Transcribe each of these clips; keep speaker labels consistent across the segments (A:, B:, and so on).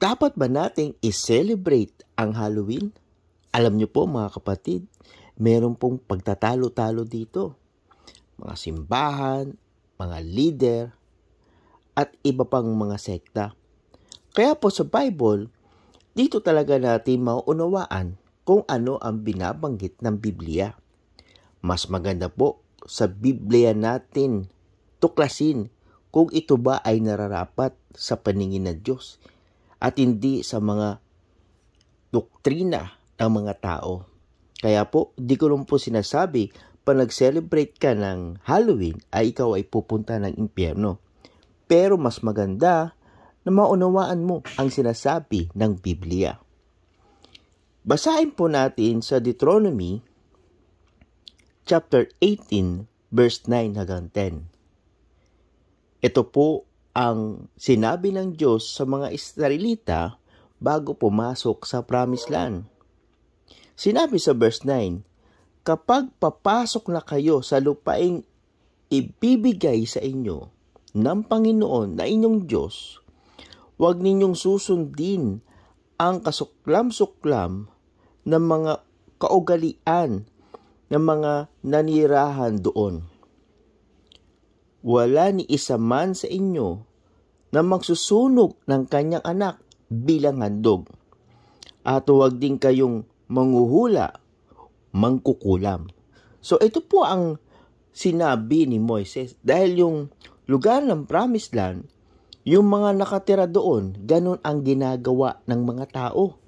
A: dapat ba nating i-celebrate ang Halloween? Alam niyo po mga kapatid, meron pong pagtatalo-talo dito. Mga simbahan, mga leader, at iba pang mga sekta. Kaya po sa Bible, dito talaga natin mauunawaan kung ano ang binabanggit ng Biblia. Mas maganda po sa Biblia natin tuklasin kung ito ba ay nararapat sa paningin ng Diyos at hindi sa mga doktrina ng mga tao. Kaya po, di ko lang po sinasabi, pa nag-celebrate ka ng Halloween ay ikaw ay pupunta ng impyerno. Pero mas maganda na maunawaan mo ang sinasabi ng Biblia. Basahin po natin sa Deuteronomy chapter 18 verse 9 hanggang 10. Ito po ang sinabi ng Diyos sa mga Israelita bago pumasok sa Promised Land. Sinabi sa verse 9, Kapag papasok na kayo sa lupaing ibibigay sa inyo ng Panginoon na inyong Diyos, huwag ninyong susundin ang kasuklam-suklam ng mga kaugalian ng mga nanirahan doon. Wala ni isa man sa inyo na magsusunog ng kanyang anak bilang handog. At huwag din kayong manguhula, mangkukulam. So ito po ang sinabi ni Moises dahil yung lugar ng promised land, yung mga nakatira doon, ganun ang ginagawa ng mga tao.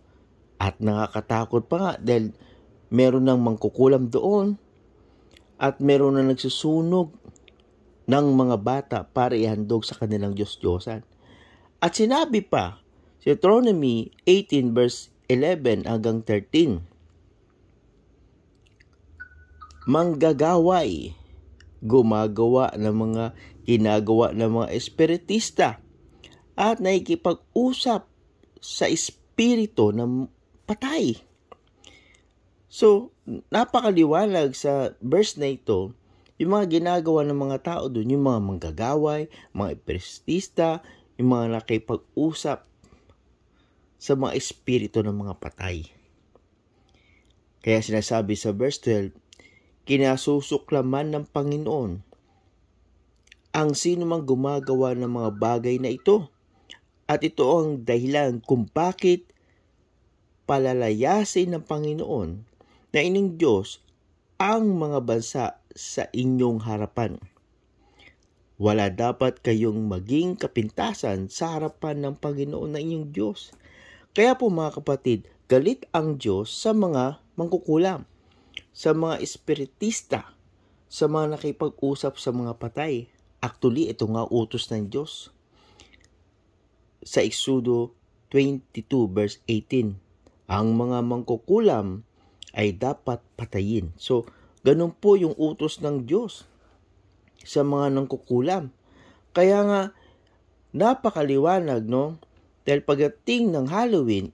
A: At nakakatakot pa nga dahil meron ng mangkukulam doon at meron na nagsusunog ng mga bata para ihandog sa kanilang Diyos-Diyosan. At sinabi pa, Deuteronomy 18 verse 11 hanggang 13. Manggagaway, gumagawa ng mga ginagawa ng mga espiritista at naikipag-usap sa espiritu ng patay. So, napakaliwanag sa verse na ito, yung mga ginagawa ng mga tao doon, yung mga manggagaway, mga espiritista, yung mga nakipag-usap sa mga espiritu ng mga patay. Kaya sinasabi sa verse 12, kinasusuklaman ng Panginoon ang sino mang gumagawa ng mga bagay na ito. At ito ang dahilan kung bakit palalayasin ng Panginoon na inyong Diyos ang mga bansa sa inyong harapan. Wala dapat kayong maging kapintasan sa harapan ng Panginoon na inyong Diyos kaya po mga kapatid, galit ang Diyos sa mga mangkukulam, sa mga espiritista, sa mga nakipag-usap sa mga patay. Actually, ito nga utos ng Diyos. Sa Exodo 22 verse 18, ang mga mangkukulam ay dapat patayin. So, ganun po yung utos ng Diyos sa mga nangkukulam. Kaya nga, napakaliwanag, no? Dahil pagdating ng Halloween,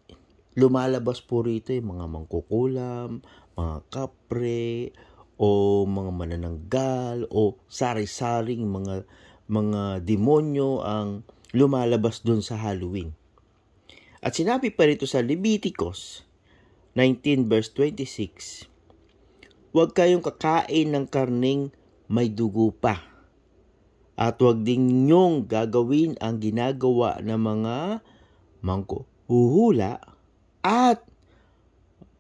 A: lumalabas po rito yung mga mangkukulam, mga kapre, o mga manananggal, o sari-saring mga, mga demonyo ang lumalabas doon sa Halloween. At sinabi pa rito sa Leviticus 19 verse 26, Huwag kayong kakain ng karning may dugo pa. At huwag din ninyong gagawin ang ginagawa ng mga mangko huhula at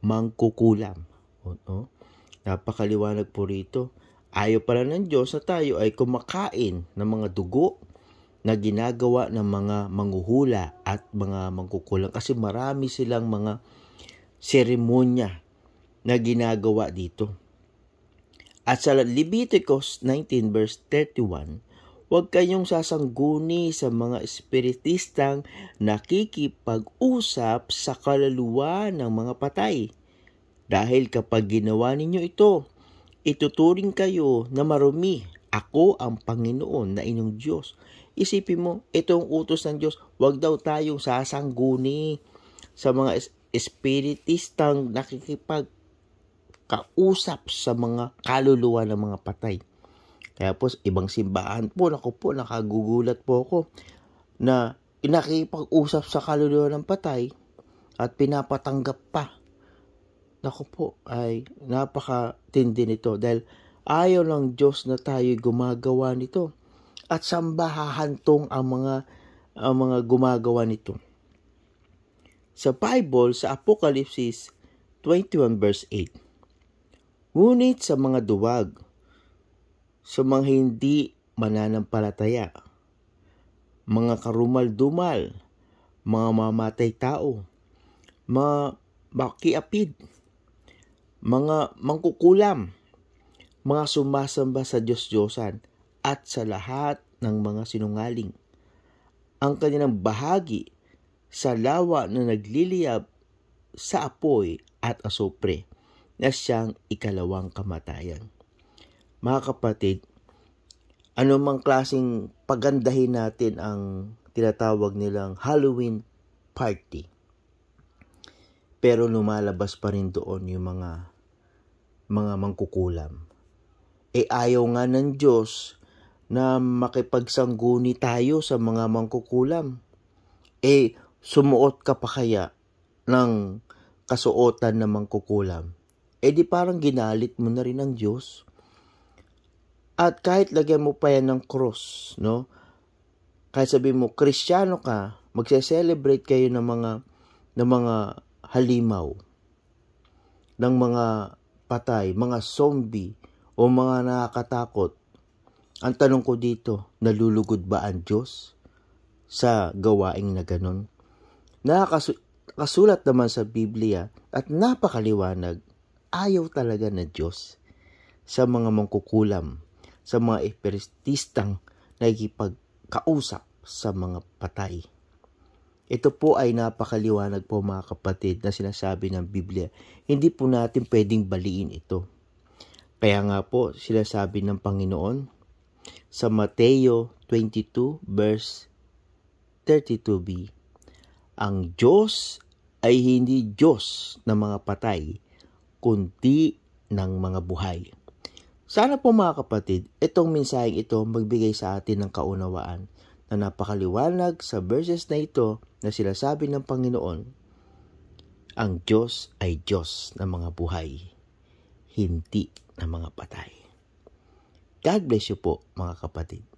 A: mangkukulam. O, no? Napakaliwanag po rito. Ayaw pala ng Diyos na tayo ay kumakain ng mga dugo na ginagawa ng mga manghuhula at mga mangkukulam kasi marami silang mga seremonya na ginagawa dito. At sa Leviticus 19 verse 31, Huwag kayong sasangguni sa mga espiritistang nakikipag-usap sa kaluluwa ng mga patay. Dahil kapag ginawa ninyo ito, ituturing kayo na marumi. Ako ang Panginoon na inyong Diyos. Isipin mo, itong utos ng Diyos, huwag daw tayong sasangguni sa mga espiritistang nakikipag kausap sa mga kaluluwa ng mga patay. Kaya po, ibang simbahan po, naku po, nakagugulat po ako na inakipag-usap sa kaluluwa ng patay at pinapatanggap pa. Naku po, ay napakatindi nito dahil ayaw ng Diyos na tayo gumagawa nito. At sambahahantong ang mga ang mga gumagawa nito. Sa Bible, sa Apokalipsis 21 verse 8, Ngunit sa mga duwag, sa mga hindi mananampalataya, mga karumal-dumal, mga mamatay tao, mga makiapid, mga mangkukulam, mga sumasamba sa Diyos-Diyosan at sa lahat ng mga sinungaling. Ang kanilang bahagi sa lawa na nagliliyab sa apoy at asopre na siyang ikalawang kamatayan. Mga kapatid, anumang klasing pagandahin natin ang tinatawag nilang Halloween party pero lumalabas pa rin doon yung mga mga mangkukulam. E ayaw nga ng Diyos na makipagsangguni tayo sa mga mangkukulam. E sumuot ka pa kaya ng kasuotan ng mangkukulam. E di parang ginalit mo na rin ang Diyos. At kahit lagyan mo pa yan ng cross, no? Kahit sabi mo, kristyano ka, magse-celebrate kayo ng mga ng mga halimaw ng mga patay, mga zombie o mga nakakatakot. Ang tanong ko dito, nalulugod ba ang Diyos sa gawaing na ganon? Nakasulat naman sa Biblia at napakaliwanag, ayaw talaga na Diyos sa mga mangkukulam, sa mga espiritistang nagkipagkausap sa mga patay. Ito po ay napakaliwanag po mga kapatid na sinasabi ng Biblia. Hindi po natin pwedeng baliin ito. Kaya nga po sinasabi ng Panginoon sa Mateo 22 verse 32b, Ang Diyos ay hindi Diyos ng mga patay, kundi ng mga buhay. Sana po mga kapatid, itong mensaheng ito magbigay sa atin ng kaunawaan na napakaliwanag sa verses na ito na sila sabi ng Panginoon, ang Diyos ay Diyos ng mga buhay, hindi ng mga patay. God bless you po mga kapatid.